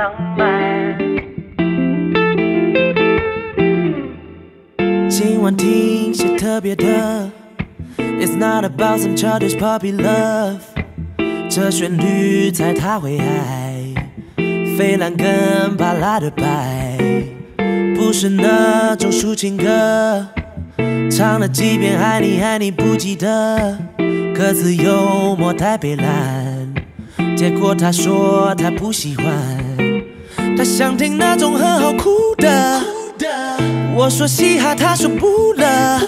浪漫。今晚听些特别的，It's not about some childish puppy love，这旋律猜他会爱，飞兰跟巴拉的白，不是那种抒情歌，唱了几遍爱你爱你不记得，歌词幽默太悲蓝，结果他说他不喜欢，他想听那种很好哭的。我说嘻哈，他说不了。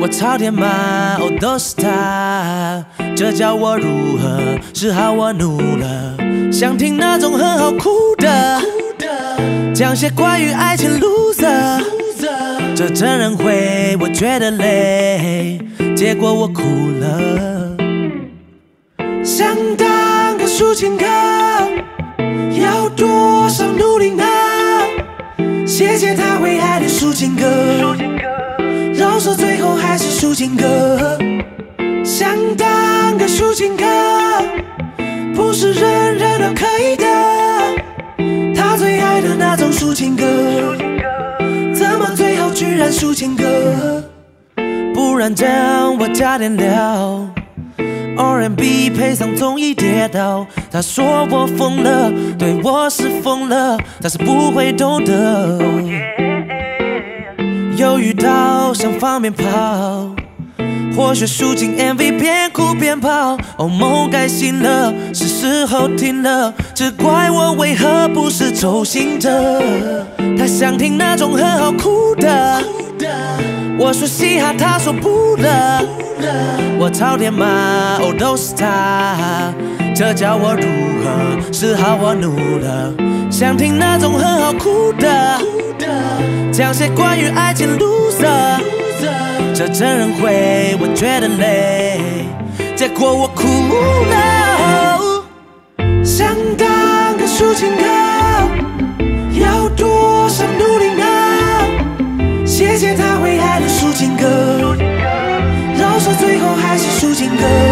我朝天骂，哦都是他，这叫我如何是好？我怒了，想听那种很好哭的，讲些关于爱情 loser，这真人会我觉得累，结果我哭了。想当个抒情歌，要多少努力呢？谢谢他会爱的抒情歌，饶舌最后还是抒情歌。想当个抒情歌，不是人人都可以的。他最爱的那种抒情歌，怎么最后居然抒情歌？不然这样我加点料。R&B 配上综艺跌倒，他说我疯了，对我是疯了，但是不会懂得。又遇到想放鞭炮，或许抒情 MV 边哭边跑。哦，梦该醒了，是时候停了，只怪我为何不是周星哲。他想听那种很好哭，我说嘻哈，他说不了。我朝天骂，哦都是他，这叫我如何是好？我怒了，想听那种很好哭的，讲些关于爱情 loser，这真人会我觉得累，结果我哭了，后还是输情歌。